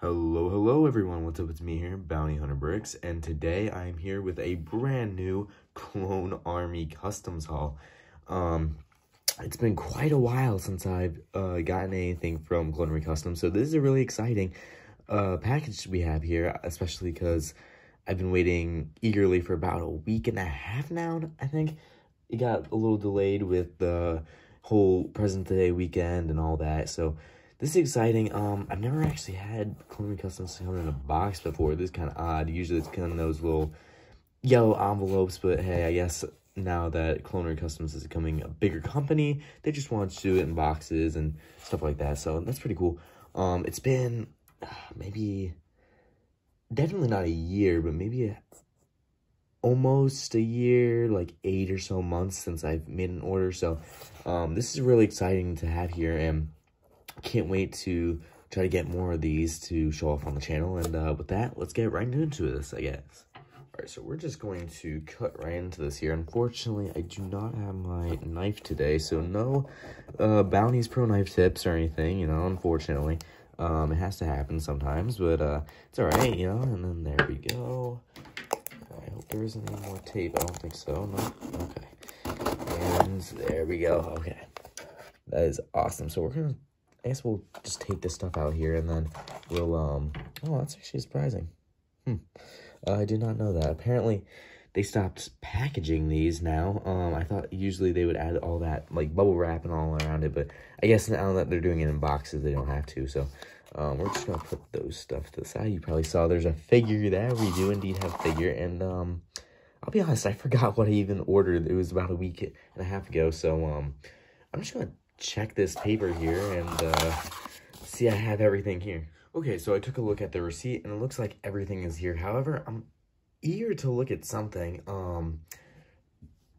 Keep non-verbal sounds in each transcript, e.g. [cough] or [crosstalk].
Hello, hello everyone, what's up, it's me here, Bounty Hunter Bricks, and today I'm here with a brand new [laughs] Clone Army Customs haul. Um, it's been quite a while since I've uh, gotten anything from Clone Army Customs, so this is a really exciting uh, package we have here, especially because I've been waiting eagerly for about a week and a half now, I think. It got a little delayed with the whole President's Day weekend and all that, so this is exciting. Um, I've never actually had Clone Customs come in a box before. This is kind of odd. Usually it's kind of those little yellow envelopes, but hey, I guess now that Clone Customs is becoming a bigger company, they just want to do it in boxes and stuff like that. So that's pretty cool. Um, it's been uh, [sighs] maybe definitely not a year, but maybe a, almost a year, like eight or so months since I've made an order. So um, this is really exciting to have here and can't wait to try to get more of these to show off on the channel. And uh, with that, let's get right into this, I guess. All right, so we're just going to cut right into this here. Unfortunately, I do not have my knife today, so no uh, Bounties Pro knife tips or anything, you know, unfortunately. Um, it has to happen sometimes, but uh, it's all right, you know, and then there we go. I hope there isn't any more tape. I don't think so. No? Okay. And there we go. Okay. That is awesome. So we're going to I guess we'll just take this stuff out here and then we'll, um, oh, that's actually surprising. Hmm. Uh, I did not know that. Apparently, they stopped packaging these now. Um, I thought usually they would add all that, like, bubble wrap and all around it, but I guess now that they're doing it in boxes, they don't have to, so, um, we're just gonna put those stuff to the side. You probably saw there's a figure there. We do indeed have figure, and, um, I'll be honest, I forgot [laughs] what I even ordered. It was about a week and a half ago, so, um, I'm just gonna check this paper here and uh, see I have everything here. Okay, so I took a look at the receipt and it looks like everything is here. However, I'm eager to look at something, um,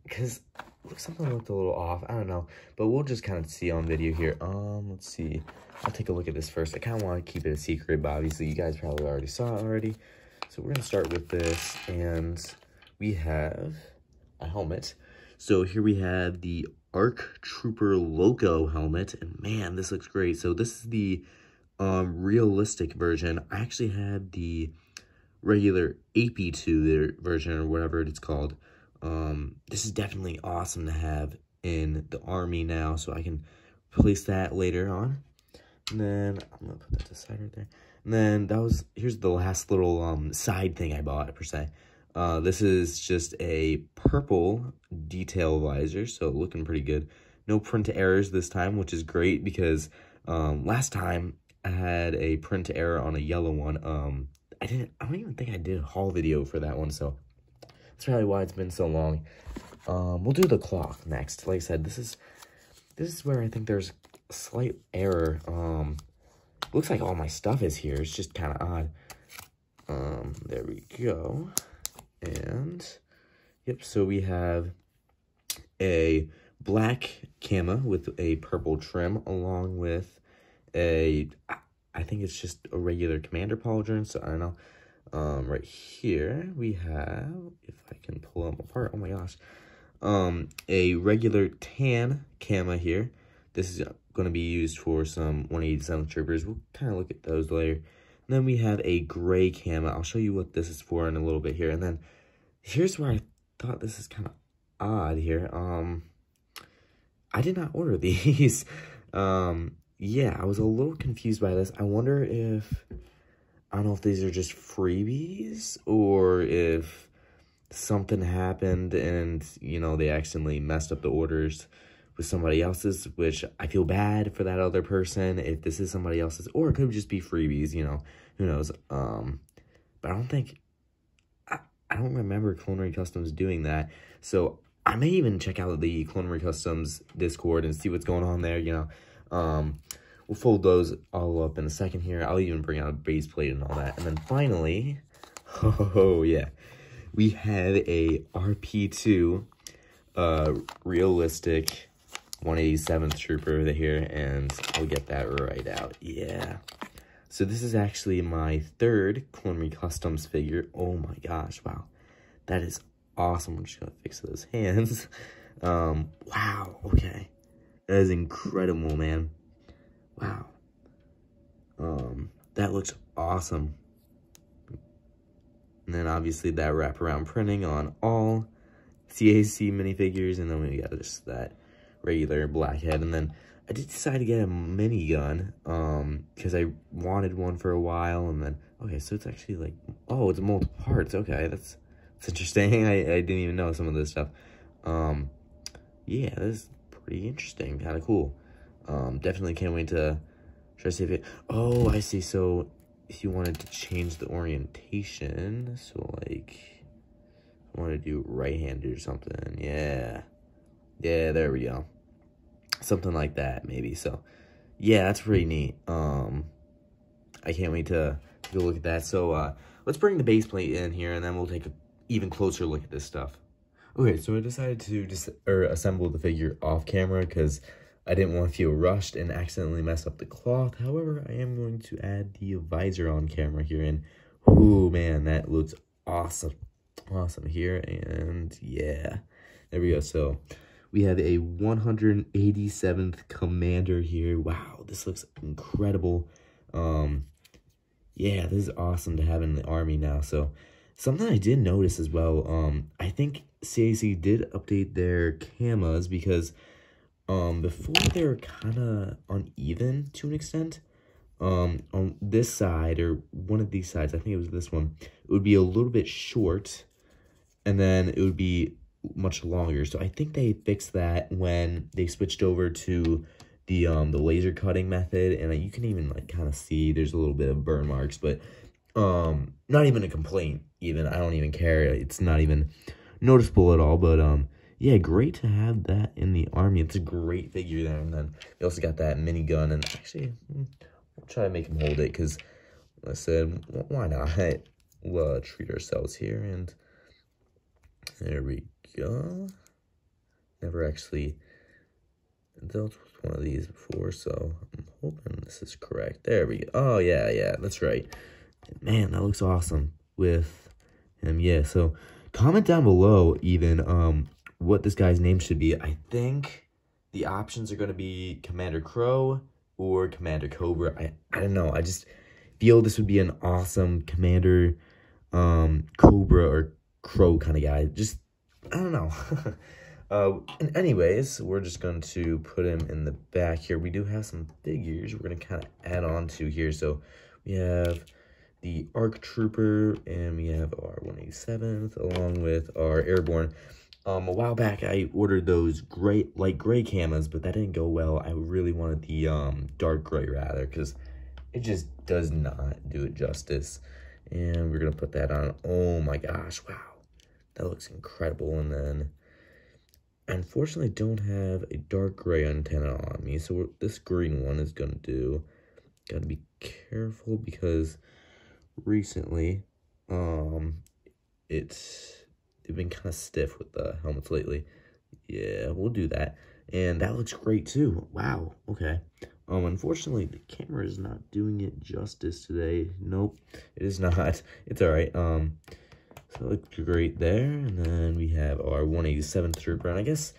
because looks something looked a little off. I don't know, but we'll just kind of see on video here. Um, let's see. I'll take a look at this first. I kind of want to keep it a secret, but obviously you guys probably already saw it already. So we're gonna start with this, and we have a helmet. So here we have the ARC Trooper Loco helmet. And man, this looks great. So this is the um, realistic version. I actually had the regular AP2 version or whatever it's called. Um, this is definitely awesome to have in the army now. So I can place that later on. And then I'm going to put that to the side right there. And then that was, here's the last little um, side thing I bought per se. Uh, this is just a purple detail visor, so looking pretty good. No print errors this time, which is great because um, last time I had a print error on a yellow one. Um, I didn't. I don't even think I did a haul video for that one, so that's probably why it's been so long. Um, we'll do the clock next. Like I said, this is this is where I think there's a slight error. Um, looks like all my stuff is here. It's just kind of odd. Um, there we go. And, yep, so we have a black kama with a purple trim along with a, I think it's just a regular commander pauldron, so I don't know. Um, right here we have, if I can pull them apart, oh my gosh, um, a regular tan kama here. This is going to be used for some 187 troopers. We'll kind of look at those later. And then we have a gray camo. I'll show you what this is for in a little bit here. And then here's where I thought this is kind of odd here. Um, I did not order [laughs] these. um, yeah, I was a little confused by this. I wonder if, I don't know if these are just freebies or if something happened and, you know, they accidentally messed up the orders with somebody else's, which I feel bad for that other person if this is somebody else's, or it could just be freebies, you know, who knows. Um, but I don't think, I, I don't remember Clone Customs doing that, so I may even check out the Clone Customs Discord and see what's going on there, you know. Um, we'll fold those all up in a second here. I'll even bring out a base plate and all that. And then finally, [laughs] oh yeah, we have a RP2 uh, realistic 187th Trooper over here, and I'll get that right out. Yeah. So this is actually my third Clone Customs figure. Oh my gosh, wow. That is awesome. I'm just to fix those hands. [laughs] Um, wow, okay. That is incredible, man. Wow. Um, that looks awesome. And then obviously that wraparound printing on all CAC minifigures. And then we got just that regular blackhead. And then I did decide to get a minigun um, because I wanted one for a while. And then, okay, so it's actually like, oh, it's multiple parts. Okay, that's, that's interesting. [laughs] I, I didn't even know some of this stuff. Um, yeah, this is pretty interesting. Kind of cool. Um, definitely can't wait to try to save it. Oh, I see. So if you wanted to change the orientation, so like, I want to do right-handed or something. Yeah. Yeah, there we go. Something like that, maybe. So, yeah, that's pretty neat. Um, I can't wait to go look at that. So, uh, let's bring the base plate in here, and then we'll take an even closer look at this stuff. Okay, so I decided to just or assemble the figure off camera because I didn't want to feel rushed and accidentally mess up the cloth. However, I am going to add the visor on camera here. And, oh man, that looks awesome. Awesome here. And, yeah, there we go. So, we have a 187th Commander here. Wow, this looks incredible. Um, yeah, this is awesome to have in the Army now. So, something I did notice as well, um, I think CAC did update their kamas because um, before they were kind of uneven to an extent. Um, on this side, or one of these sides, I think it was this one, it would be a little bit short, and then it would be much longer. So I think they fixed that when they switched over to the um the laser cutting method, and you can even like kind of see there's a little bit of burn marks, but um, not even a complaint. Even I don't even care. It's not even noticeable at all. But um, yeah, great to have that in the army. It's a great figure there. And then we also got that minigun. And actually, we'll try to make him hold it because I said, why not? [laughs] We'll uh, treat ourselves here. And there we go. Never actually dealt with one of these before, so I'm hoping this is correct. There we go. Oh, yeah, yeah, that's right. Man, that looks awesome with him. Yeah, so comment down below even um what this guy's name should be. I think the options are going to be Commander Crow or Commander Cobra. I, I don't know. I just feel this would be an awesome Commander um, Cobra or Crow kind of guy. Just, I don't know. [laughs] uh, and anyways, we're just going to put him in the back here. We do have some figures we're going to kind of add on to here. So we have the ARC Trooper and we have our 187th along with our Airborne. Um, a while back, I ordered those gray, light gray kamas, but that didn't go well. I really wanted the um, dark gray rather, because it just does not do it justice. And we're going to put that on. Oh my gosh, wow. That looks incredible. And then, unfortunately, don't have a dark gray antenna on me. So this green one is going to do. Got to be careful because recently, um, it's They've been kind of stiff with the helmets lately. Yeah, we'll do that. And that looks great too. Wow. Okay. Um, unfortunately, the camera is not doing it justice today. Nope, it is not. [laughs] It's all right. Um, so it looks great there. And then we have our 187th trooper. And I guess,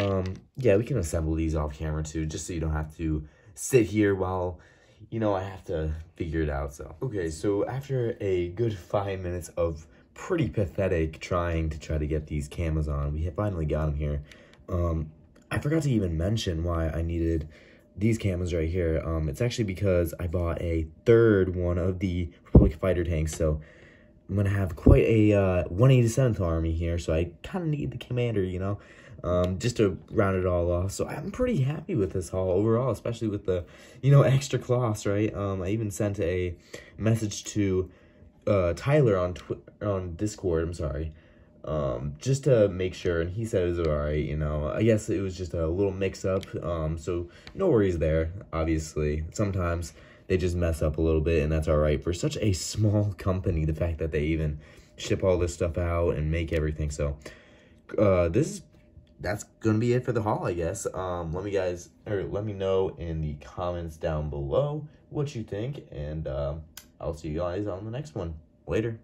um, yeah, we can assemble these off camera too, just so you don't have to sit here while, you know, I have to figure it out. So, okay, so after a good five minutes of pretty pathetic trying to try to get these cameras on. We finally got them here. Um, I forgot to even mention why I needed these cameras right here. Um, it's actually because I bought a third one of the Republic fighter tanks, so I'm going to have quite a uh, 187th army here, so I kind of need the commander, you know, um, just to round it all off. So I'm pretty happy with this haul overall, especially with the, you know, extra cloths, right? Um, I even sent a message to uh, Tyler on Twi on Discord. I'm sorry, um, just to make sure, and he said it was alright. You know, I guess it was just a little mix up. Um, so no worries there. Obviously, sometimes they just mess up a little bit, and that's alright for such a small company. The fact that they even ship all this stuff out and make everything. So, uh, this is that's gonna be it for the haul, I guess. Um, let me guys or let me know in the comments down below what you think, and um. I'll see you guys on the next one. Later.